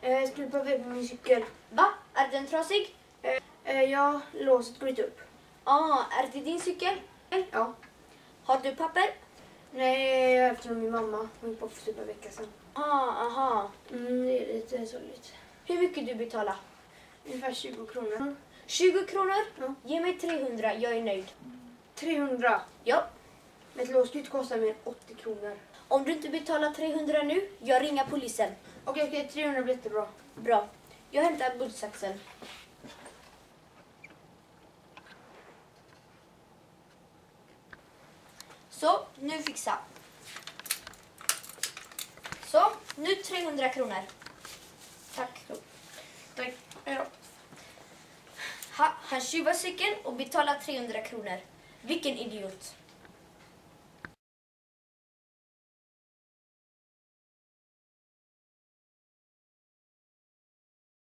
eh, stupa iväg på min cykel. Va? Är den trasig? Eh, ja, låset går inte upp. Ah, är det din cykel? Ja. Har du papper? Nej, jag är efter min mamma. Hon gick bort för typ en vecka sedan. Ah, aha. Mm, det är lite sorgligt. Hur mycket du betalar? Ungefär 20 kronor. 20 kronor? Ja. Ge mig 300, jag är nöjd. 300. Ja. Men ett lås ska ju inte kosta mer än 80 kronor. Om du inte betalar 300 nu, jag ringer polisen. Okej, okej, 300 blir jättebra. Bra. Jag hämtar bullsaxen. Så, nu fixa. Så, nu 300 kronor. Tack. Tack. Då. Ha, han tjuvar cykeln och betalar 300 kronor. Vilken idiot.